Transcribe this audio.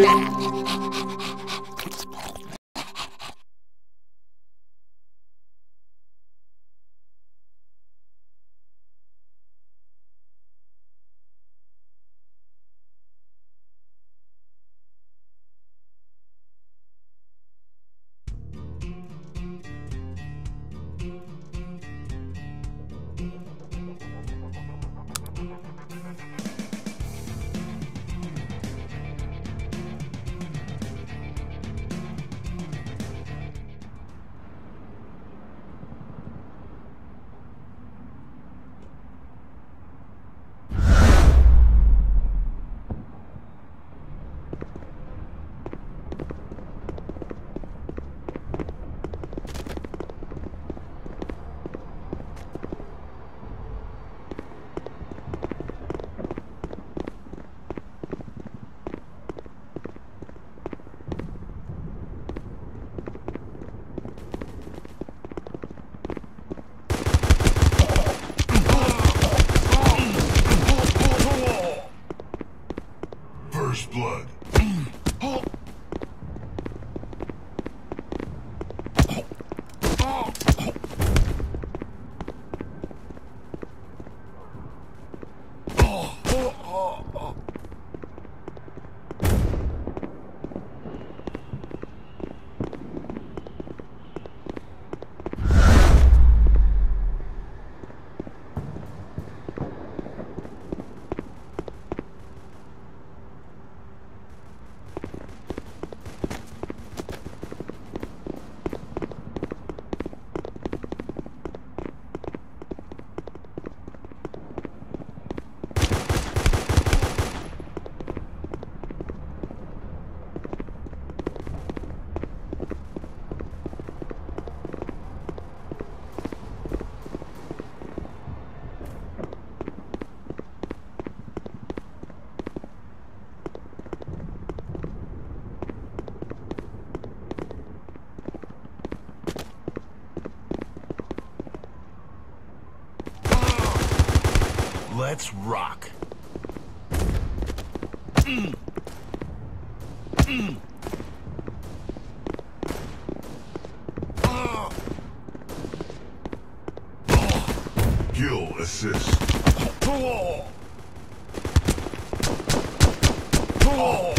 làm Let's rock. Kill assist. Oh.